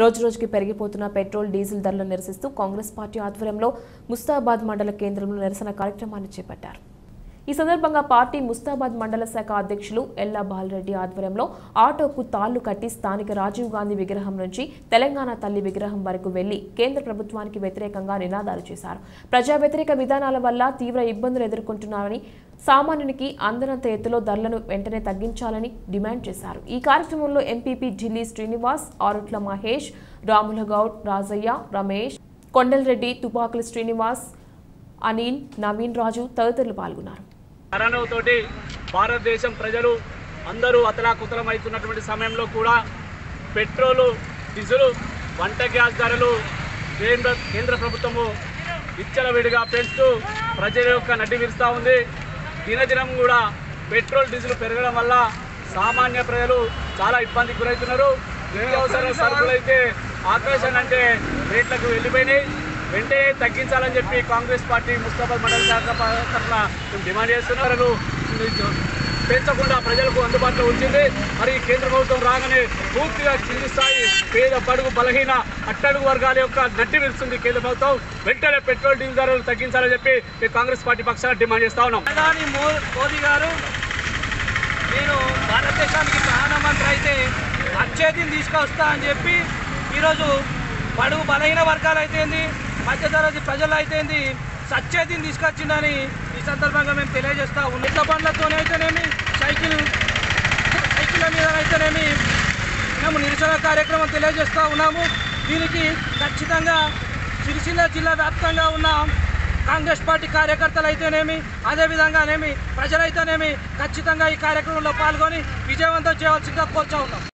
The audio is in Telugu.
రోజురోజుకి పెరిగిపోతున్న పెట్రోల్ డీజిల్ ధరలను నిరసిస్తూ కాంగ్రెస్ పార్టీ ఆధ్వర్యంలో ముస్తాబాద్ మండల కేంద్రంలో నిరసన కార్యక్రమాన్ని చేపట్టారు. ఈ సందర్భంగా పార్టీ ముస్తాబాద్ మండల శాఖ అధ్యక్షులు ఎల్లా బాలరెడ్డి ఆధ్వర్యంలో ఆటోకు తాళ్ళు కట్టి స్థానిక రాజీవ్ గాంధీ విగ్రహం నుంచి తెలంగాణ తల్లి విగ్రహం వరకు వెళ్ళి కేంద్ర ప్రభుత్వానికి వ్యతిరేకంగా నినాదాలు చేశారు. ప్రజా వ్యతిరేక విధానాల వల్ల తీవ్ర ఇబ్బందులు ఎదుర్కొంటున్నారని సామాన్యునికి అందనంత ఎత్తులో ధరలను వెంటనే తగ్గించాలని డిమాండ్ చేశారు. ఈ కార్యక్రమంలో ఎంపీపీ ఢిల్లీ శ్రీనివాస్ ఆరుట్ల మహేష్ రాముల గౌడ్ రాజయ్య రమేష్ కొండలరెడ్డి తుపాకుల శ్రీనివాస్ అనిల్ నవీన్ రాజు తదితరులు పాల్గొన్నారు. తోటి భారతదేశం ప్రజలు అందరూ అతలాకుతలమవుతున్నటువంటి సమయంలో కూడా పెట్రోలు డీజిల్ వంట గ్యాస్ ధరలు కేంద్ర కేంద్ర ప్రభుత్వము విచ్చలవిడిగా పెంచుతూ ప్రజల యొక్క నడ్డి విరుస్తూ ఉంది. దినదినం కూడా పెట్రోల్ డీజిల్ పెరగడం వల్ల సామాన్య ప్రజలు చాలా ఇబ్బందికి గురవుతున్నారు నిత్యావసర సరుకులు అయితే ఆకాశం అంటే రేట్లకు వెళ్ళిపోయినాయి. వెంటనే తగ్గించాలని చెప్పి కాంగ్రెస్ పార్టీ ముస్తాబాద్ మండల శాఖ తరఫున మేము డిమాండ్ చేస్తున్నారు. పెంచకుండా ప్రజలకు అందుబాటులో ఉంచింది. మరి కేంద్ర ప్రభుత్వం రాగానే పూర్తిగా కింది స్థాయి పేద బడుగు బలహీన అట్టడుగు వర్గాల యొక్క గట్టి విరుస్తుంది కేంద్ర ప్రభుత్వం. వెంటనే పెట్రోల్ డీజిల్ ధరలు తగ్గించాలని చెప్పి కాంగ్రెస్ పార్టీ పక్షాన డిమాండ్ చేస్తా ఉన్నాం. ప్రధాని మో- మోదీ గారు నేను భారతదేశానికి ప్రధానమంత్రి అయితే అచ్చేతిని తీసుకొస్తా అని చెప్పి ఈరోజు బడుగు బలహీన వర్గాలు అయితేంది మధ్యతరగతి ప్రజలు అయితేంది సచ్చేతిని తీసుకొచ్చిందని ఈ సందర్భంగా మేము తెలియజేస్తా ఉన్నాం. ఇట్ల బండ్లతోనైతేనేమి సైకిల్ సైకిళ్ళ మీద అయితేనేమి మేము నిరసన కార్యక్రమం తెలియజేస్తూ ఉన్నాము. దీనికి ఖచ్చితంగా సిరిసిల్ల జిల్లా వ్యాప్తంగా ఉన్న కాంగ్రెస్ పార్టీ కార్యకర్తలు అయితేనేమి అదేవిధంగానేమి ప్రజలైతేనేమి ఖచ్చితంగా ఈ కార్యక్రమంలో పాల్గొని విజయవంతం చేయవలసిందిగా కోరుచా ఉన్నాం.